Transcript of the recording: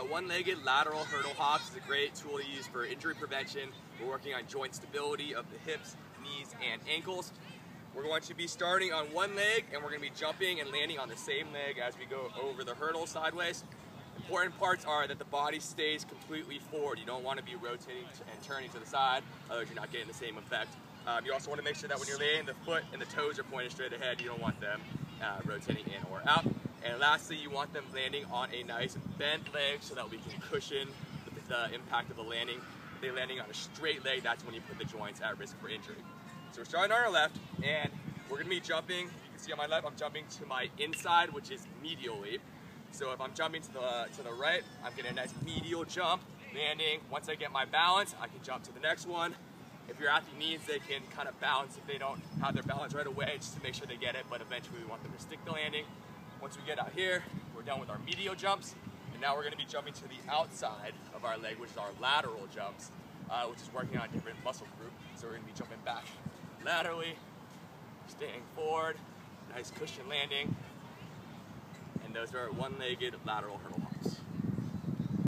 our one-legged lateral hurdle hops is a great tool to use for injury prevention. We're working on joint stability of the hips, knees, and ankles. We're going to be starting on one leg and we're going to be jumping and landing on the same leg as we go over the hurdle sideways. Important parts are that the body stays completely forward. You don't want to be rotating and turning to the side, otherwise you're not getting the same effect. Um, you also want to make sure that when you're laying, the foot and the toes are pointed straight ahead. You don't want them uh, rotating in or out. And lastly, you want them landing on a nice bent leg so that we can cushion the, the impact of the landing. If they're landing on a straight leg, that's when you put the joints at risk for injury. So we're starting on our left, and we're gonna be jumping. You can see on my left, I'm jumping to my inside, which is medially. So if I'm jumping to the, to the right, I'm getting a nice medial jump, landing. Once I get my balance, I can jump to the next one. If your athlete needs, they can kind of bounce if they don't have their balance right away, just to make sure they get it, but eventually we want them to stick the landing. Once we get out here, we're done with our medial jumps, and now we're gonna be jumping to the outside of our leg, which is our lateral jumps, uh, which is working on a different muscle group. So we're gonna be jumping back laterally, staying forward, nice cushion landing, and those are one-legged lateral hurdle.